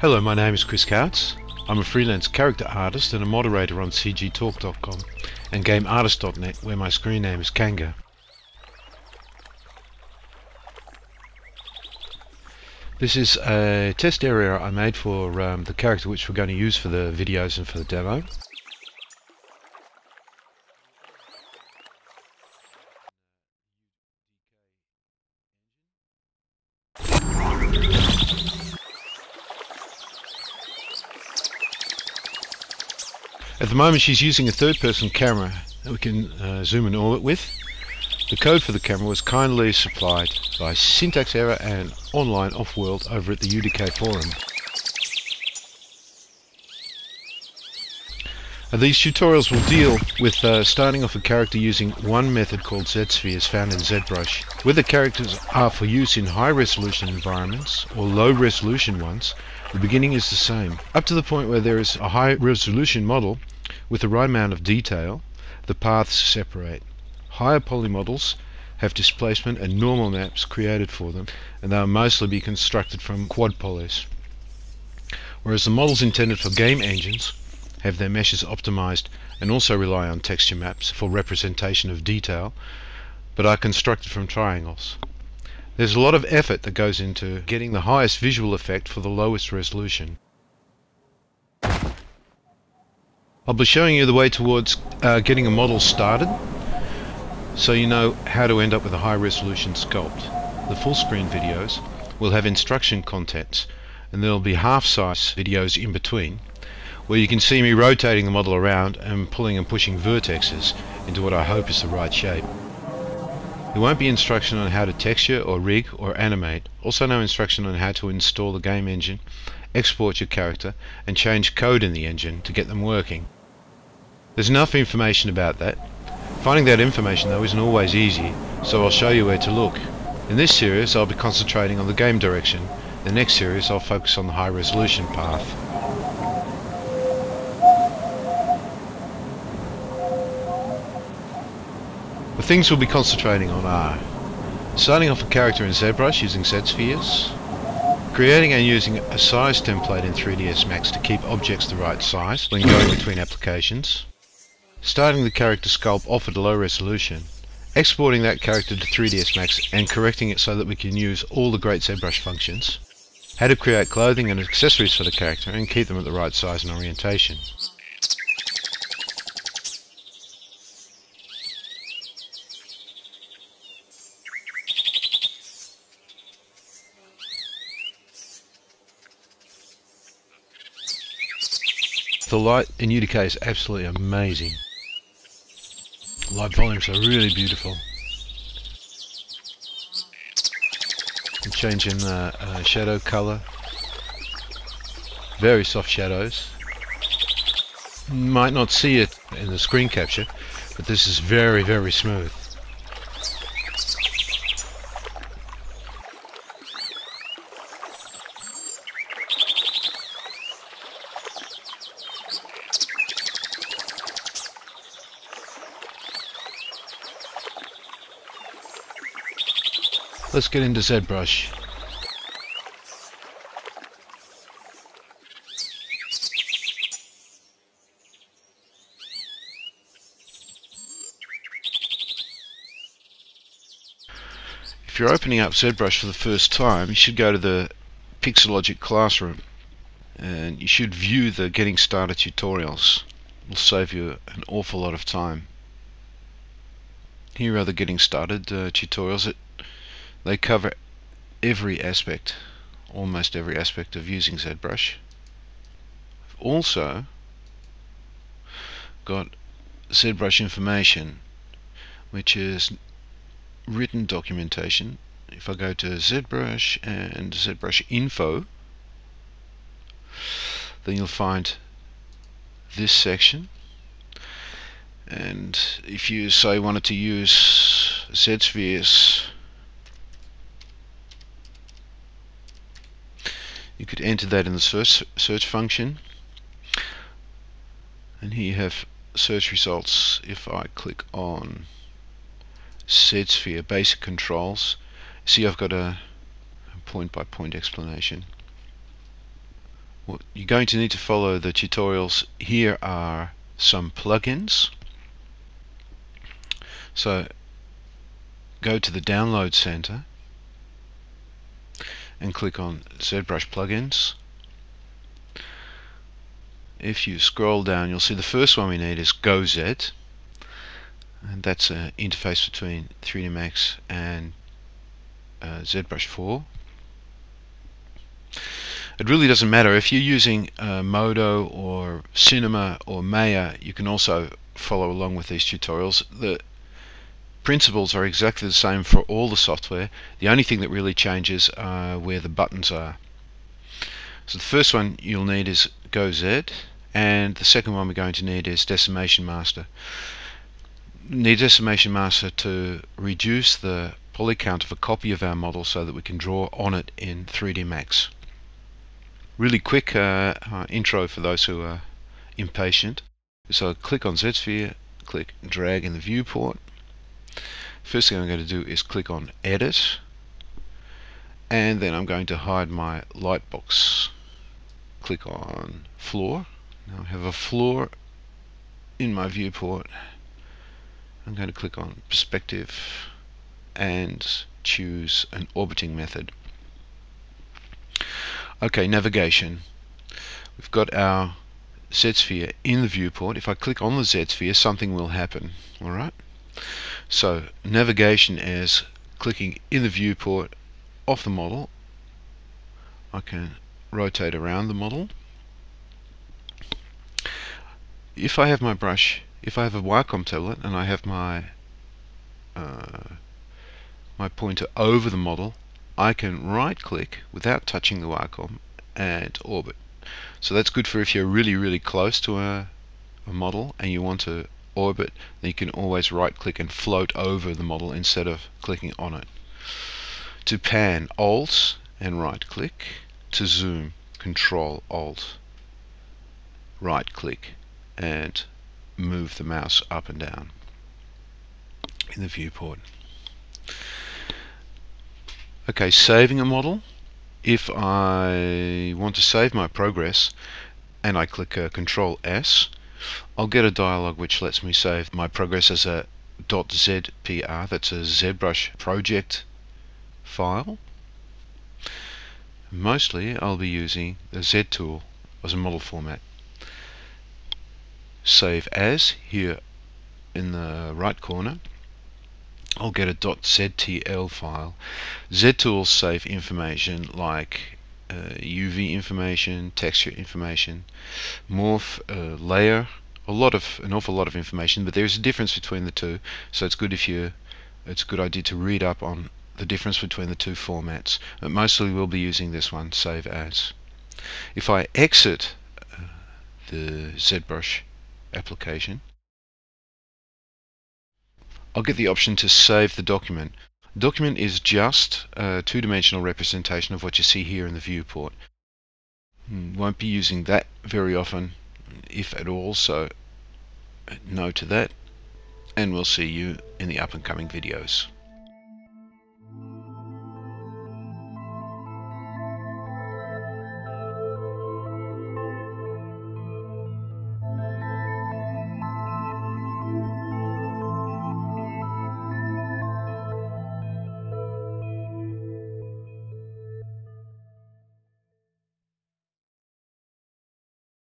Hello, my name is Chris Kautz. I'm a freelance character artist and a moderator on cgtalk.com and gameartist.net where my screen name is Kanga. This is a test area I made for um, the character which we're going to use for the videos and for the demo. At the moment she's using a third person camera that we can uh, zoom in orbit with. The code for the camera was kindly supplied by Syntax Error and Online Offworld over at the UDK forum. These tutorials will deal with uh, starting off a character using one method called Z-Spheres found in ZBrush. Whether characters are for use in high resolution environments or low resolution ones, the beginning is the same. Up to the point where there is a high resolution model with the right amount of detail, the paths separate. Higher poly models have displacement and normal maps created for them, and they will mostly be constructed from quad polys. Whereas the models intended for game engines have their meshes optimized and also rely on texture maps for representation of detail, but are constructed from triangles. There's a lot of effort that goes into getting the highest visual effect for the lowest resolution. I'll be showing you the way towards uh, getting a model started so you know how to end up with a high resolution sculpt. The full screen videos will have instruction contents and there will be half-size videos in between where you can see me rotating the model around and pulling and pushing vertexes into what I hope is the right shape. There won't be instruction on how to texture or rig or animate, also no instruction on how to install the game engine, export your character and change code in the engine to get them working. There's enough information about that. Finding that information though isn't always easy, so I'll show you where to look. In this series I'll be concentrating on the game direction, the next series I'll focus on the high resolution path. Things we'll be concentrating on are starting off a character in ZBrush using Z-Spheres, creating and using a size template in 3ds Max to keep objects the right size when going between applications, starting the character sculpt off at a low resolution, exporting that character to 3ds Max and correcting it so that we can use all the great ZBrush functions, how to create clothing and accessories for the character and keep them at the right size and orientation. The light in UDK is absolutely amazing. Light volumes are really beautiful. In the uh, shadow color. Very soft shadows. Might not see it in the screen capture, but this is very, very smooth. Let's get into ZBrush. If you're opening up ZBrush for the first time, you should go to the Pixologic Classroom and you should view the Getting Started tutorials. It will save you an awful lot of time. Here are the Getting Started uh, tutorials. It they cover every aspect, almost every aspect of using ZBrush. I've also got ZBrush information, which is written documentation. If I go to ZBrush and ZBrush info, then you'll find this section and if you say wanted to use Z-Spheres could enter that in the search, search function and here you have search results if I click on Z-Sphere basic controls see I've got a point by point explanation What you're going to need to follow the tutorials. Here are some plugins. So go to the download center and click on ZBrush plugins. If you scroll down you'll see the first one we need is GoZ. And that's an interface between 3D Max and uh, ZBrush 4 it really doesn't matter. If you're using uh, Modo or Cinema or Maya you can also follow along with these tutorials. The principles are exactly the same for all the software the only thing that really changes are where the buttons are so the first one you'll need is GoZ and the second one we're going to need is Decimation Master need Decimation Master to reduce the poly count of a copy of our model so that we can draw on it in 3D Max. Really quick uh, uh, intro for those who are impatient. So click on Z-Sphere, click drag in the viewport. First thing I'm going to do is click on edit and then I'm going to hide my light box. Click on floor. Now I have a floor in my viewport I'm going to click on perspective and choose an orbiting method. Okay, navigation. We've got our Z-sphere in the viewport. If I click on the Z-sphere, something will happen. Alright? So, navigation is clicking in the viewport of the model. I can rotate around the model. If I have my brush if I have a Wacom tablet and I have my uh, my pointer over the model I can right click without touching the Wacom and orbit so that's good for if you're really really close to a, a model and you want to orbit then you can always right click and float over the model instead of clicking on it to pan alt and right click to zoom control alt right click and move the mouse up and down in the viewport. Okay, saving a model. If I want to save my progress and I click uh, Control S, I'll get a dialog which lets me save my progress as a .zpr, that's a ZBrush project file. Mostly I'll be using the Z tool as a model format. Save as here in the right corner. I'll get a .ztl file. ZTools save information like UV information, texture information, morph, uh, layer, a lot of an awful lot of information but there's a difference between the two. So it's good if you it's a good idea to read up on the difference between the two formats. But mostly we'll be using this one save as. If I exit uh, the ZBrush application, I'll get the option to save the document. Document is just a two-dimensional representation of what you see here in the viewport. Hmm, won't be using that very often, if at all, so no to that. And we'll see you in the up and coming videos.